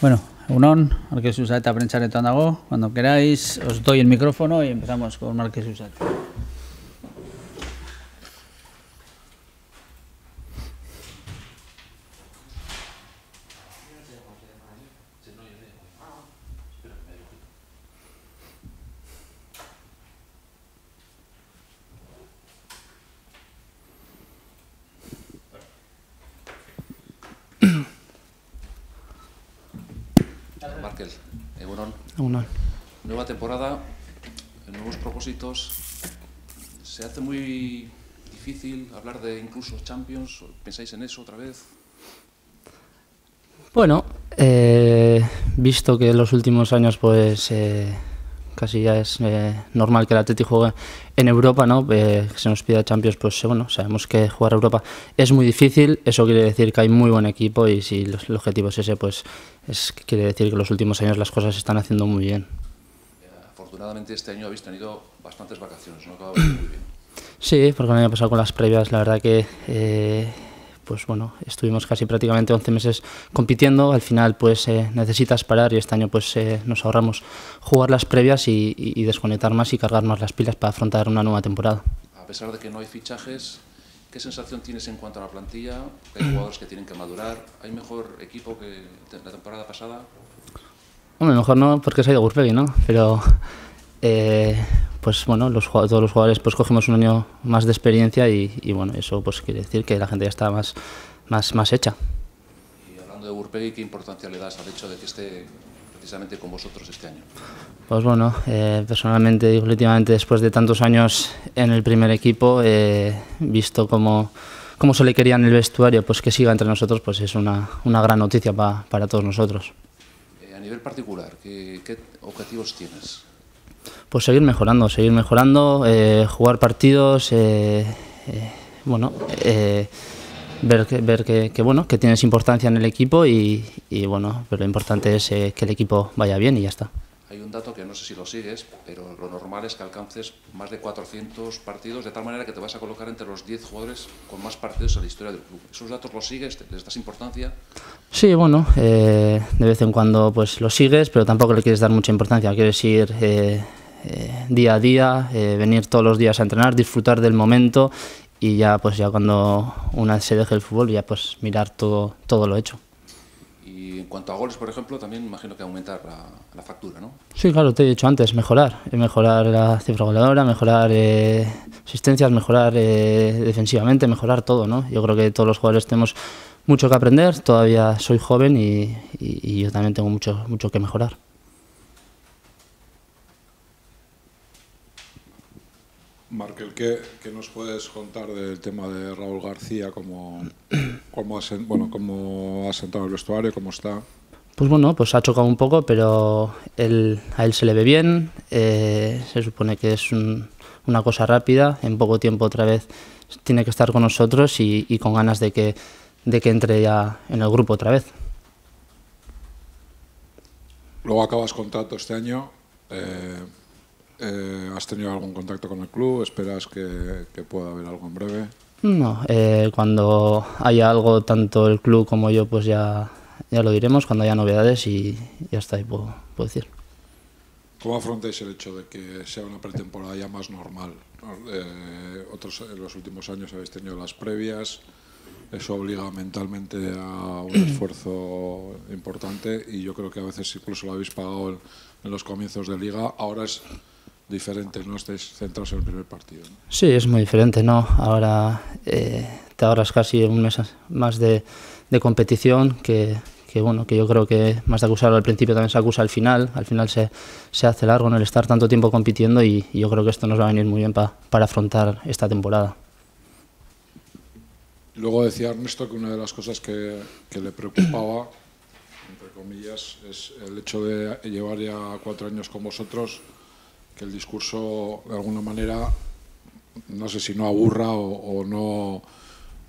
Bueno, Unón, Marqués Usat, prentsaren dago. Cuando queráis, os doy el micrófono y empezamos con Marqués Usat. Markel, Egunon. Unón. Nueva temporada, nuevos propósitos. ¿Se hace muy difícil hablar de incluso Champions? ¿Pensáis en eso otra vez? Bueno, eh, visto que en los últimos años pues eh, casi ya es eh, normal que el Atleti juegue en Europa, ¿no? Eh, que se nos pida Champions, pues bueno, sabemos que jugar a Europa es muy difícil, eso quiere decir que hay muy buen equipo y si los- el objetivo es ese, pues es, quiere decir que los últimos años las cosas se están haciendo muy bien. Afortunadamente este año habéis tenido bastantes vacaciones, ¿no? Acaba de ir muy bien. Sí, porque el año pasado con las previas, la verdad que eh, pues bueno, estuvimos casi prácticamente 11 meses compitiendo, al final pues eh, necesitas parar y este año pues eh, nos ahorramos jugar las previas y, y- y desconectar más y cargar más las pilas para afrontar una nueva temporada. A pesar de que no hay fichajes, ¿qué sensación tienes en cuanto a la plantilla? ¿Hay jugadores que tienen que madurar? ¿Hay mejor equipo que la temporada pasada? Hombre, mejor no porque se ha ido Gurpegui, ¿no? Pero eh, pues bueno, los, todos los jugadores pues cogemos un año más de experiencia y, y, bueno, eso pues quiere decir que la gente ya está más, más, más hecha. Y hablando de Burpegui, ¿qué importancia le das al hecho de que esté precisamente con vosotros este año? Pues bueno, eh, personalmente, digo, últimamente después de tantos años en el primer equipo, eh, visto cómo, cómo se le quería en el vestuario, pues que siga entre nosotros, pues es una, una gran noticia pa- para todos nosotros. Eh, a nivel particular, ¿qué, qué objetivos tienes? Pues seguir mejorando, seguir mejorando, eh, jugar partidos, eh, eh, bueno, eh, ver, que, ver que, que, bueno, que tienes importancia en el equipo y, y, bueno, pero lo importante es eh, que el equipo vaya bien y ya está. Hay un dato que no sé si lo sigues, pero lo normal es que alcances más de 400 partidos, de tal manera que te vas a colocar entre los 10 jugadores con más partidos en la historia del club. ¿Esos datos los sigues? ¿Les das importancia? Sí, bueno, eh, de vez en cuando pues lo sigues, pero tampoco le quieres dar mucha importancia. Quieres ir eh, eh, día a día, eh, venir todos los días a entrenar, disfrutar del momento y ya pues ya cuando una se deje el fútbol ya pues mirar todo, todo lo hecho. Y en cuanto a goles, por ejemplo, también imagino que aumentar la, la factura, ¿no? Sí, claro, te he dicho antes, mejorar. eh, Mejorar la cifra goleadora, mejorar eh, asistencias, mejorar eh, defensivamente, mejorar todo, ¿no? Yo creo que todos los jugadores tenemos mucho que aprender, todavía soy joven y, y- y yo también tengo mucho, mucho que mejorar. Markel, ¿qué, qué nos puedes contar del tema de Raúl García? ¿Cómo, cómo, bueno, cómo ha sentado el vestuario? ¿Cómo está? Pues bueno, pues ha chocado un poco, pero él, a él se le ve bien, eh, se supone que es un- una cosa rápida, en poco tiempo otra vez tiene que estar con nosotros y, y con ganas de que, de que entre ya en el grupo otra vez. Luego acabas contrato este año. eh, eh, ¿Has tenido algún contacto con el club? ¿Esperas que, que pueda haber algo en breve? No, eh, cuando haya algo, tanto el club como yo, pues ya, ya lo diremos, cuando haya novedades y ya está, ahí puedo, puedo decir. ¿Cómo afrontáis el hecho de que sea una pretemporada ya más normal? ¿no? Eh, otros, en los últimos años habéis tenido las previas, eso obliga mentalmente a un esfuerzo importante y yo creo que a veces incluso lo habéis pagado en, en los comienzos de liga. Ahora es diferente, no estáis centrados en el primer partido. ¿no? Sí, es muy diferente, ¿no? Ahora eh, te ahorras casi un mes más de, de competición que, que, bueno, que yo creo que más de acusarlo al principio también se acusa al final. Al final se, se hace largo en el estar tanto tiempo compitiendo y, y yo creo que esto nos va a venir muy bien pa- para afrontar esta temporada. Luego decía Ernesto que una de las cosas que, que le preocupaba, entre comillas, es el hecho de llevar ya cuatro años con vosotros, que el discurso de alguna manera, no sé si no aburra o,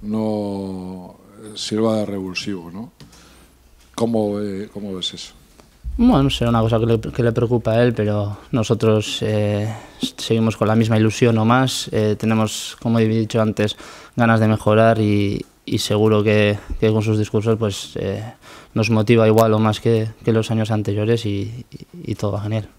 no, sirva de revulsivo, ¿no? ¿Cómo, cómo ves eso? Bueno, no sé, una cosa que le, preocupa a él, pero nosotros eh, seguimos con la misma ilusión o más. Eh, tenemos, como he dicho antes, ganas de mejorar y, seguro que, con sus discursos pues eh, nos motiva igual o más que, los años anteriores y, todo va genial.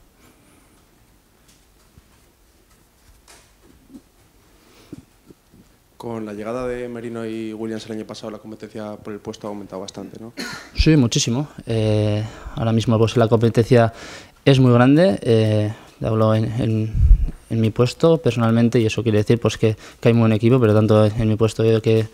Con la llegada de Merino y Williams el año pasado, la competencia por el puesto ha aumentado bastante, ¿no? Sí, muchísimo. Eh, ahora mismo pues, la competencia es muy grande. Eh, hablo en, en, en, mi puesto personalmente y eso quiere decir pues, que, que hay un buen equipo, pero tanto en mi puesto que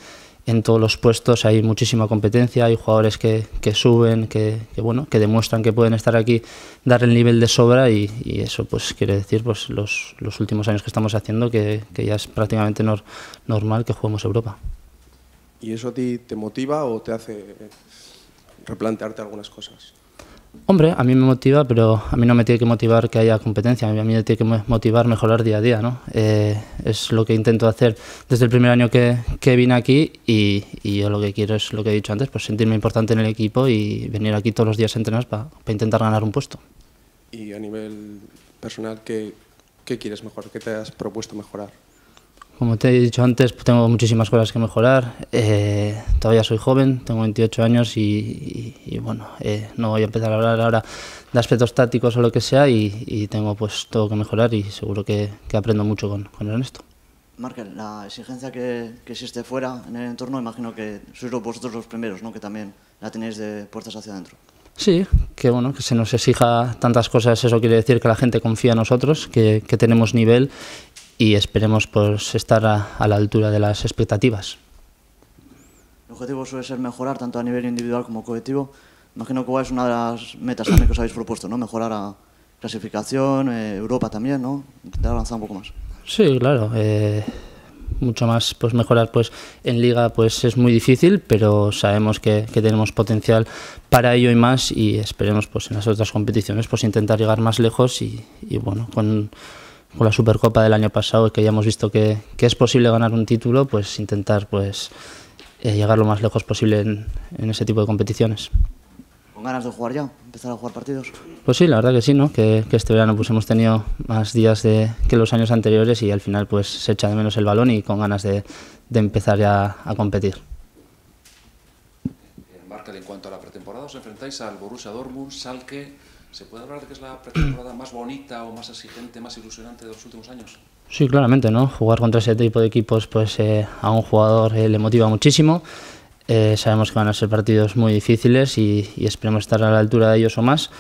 en todos los puestos hay muchísima competencia, hay jugadores que, que suben, que, bueno, que demuestran que pueden estar aquí, dar el nivel de sobra y, eso pues quiere decir pues los, los, últimos años que estamos haciendo que, ya es prácticamente nor, normal que juguemos Europa. ¿Y eso a ti te motiva o te hace replantearte algunas cosas? Hombre, a mí me motiva, pero a mí no me tiene que motivar que haya competencia, a mí me tiene que motivar mejorar día a día, ¿no? Eh, es lo que intento hacer desde el primer año que, que vine aquí y, y, yo lo que quiero es lo que he dicho antes, pues sentirme importante en el equipo y venir aquí todos los días a entrenar para pa intentar ganar un puesto. Y a nivel personal, ¿qué, ¿qué quieres mejorar? ¿Qué te has propuesto mejorar? Como te he dicho antes, tengo muchísimas cosas que mejorar. Eh, todavía soy joven, tengo 28 años y, y, y bueno, eh, no voy a empezar a hablar ahora de aspectos tácticos o lo que sea y, y tengo pues todo que mejorar y seguro que, que aprendo mucho con, con Ernesto. Markel, la exigencia que, que, existe fuera en el entorno, imagino que sois vosotros los primeros, ¿no? que también la tenéis de puertas hacia adentro. Sí, que bueno, que se nos exija tantas cosas, eso quiere decir que la gente confía en nosotros, que, que tenemos nivel y esperemos pues, estar a, a, la altura de las expectativas. El objetivo suele ser mejorar tanto a nivel individual como colectivo. Imagino que igual es una de las metas también que os habéis propuesto, ¿no? Mejorar a clasificación, eh, Europa también, ¿no? Intentar avanzar un poco más. Sí, claro. Eh, mucho más pues mejorar pues en liga pues es muy difícil pero sabemos que, que, tenemos potencial para ello y más y esperemos pues en las otras competiciones pues intentar llegar más lejos y, y bueno con con la Supercopa del año pasado, que ya hemos visto que, que es posible ganar un título, pues intentar pues eh, llegar lo más lejos posible en, en, ese tipo de competiciones. ¿Con ganas de jugar ya? ¿Empezar a jugar partidos? Pues sí, la verdad que sí, ¿no? Que, que este verano pues hemos tenido más días de, que los años anteriores y al final pues se echa de menos el balón y con ganas de, de empezar ya a competir. En cuanto a la pretemporada, os enfrentáis al Borussia Dortmund, Salke, ¿Se puede hablar de que es la pretemporada más bonita o más exigente, más ilusionante de los últimos años? Sí, claramente, ¿no? Jugar contra ese tipo de equipos, pues eh, a un jugador eh, le motiva muchísimo. Eh, sabemos que van a ser partidos muy difíciles y, y, esperemos estar a la altura de ellos o más.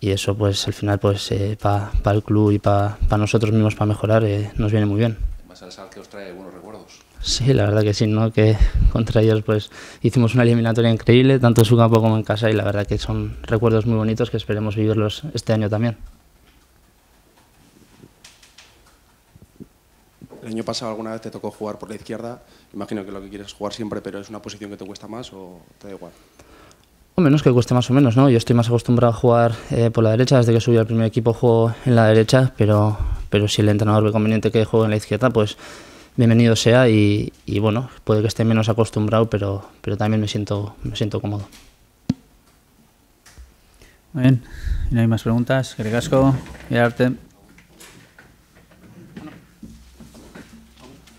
Y eso, pues al final, pues para pa el club y para pa nosotros mismos, para mejorar, nos viene muy bien. El Sal que os trae buenos recuerdos. Sí, la verdad que sí, ¿no? que contra ellos pues hicimos una eliminatoria increíble, tanto en su campo como en casa, y la verdad que son recuerdos muy bonitos que esperemos vivirlos este año también. El año pasado alguna vez te tocó jugar por la izquierda, imagino que lo que quieres es jugar siempre, pero es una posición que te cuesta más o te da igual. O menos que cueste más o menos, ¿no? Yo estoy más acostumbrado a jugar eh, por la derecha, desde que subí al primer equipo juego en la derecha, pero, pero si el entrenador ve conveniente que juegue en la izquierda, pues bienvenido sea y, bueno, puede que esté menos acostumbrado, pero, pero también me siento, me siento cómodo. Muy bien, no hay más preguntas. Gregasco, y.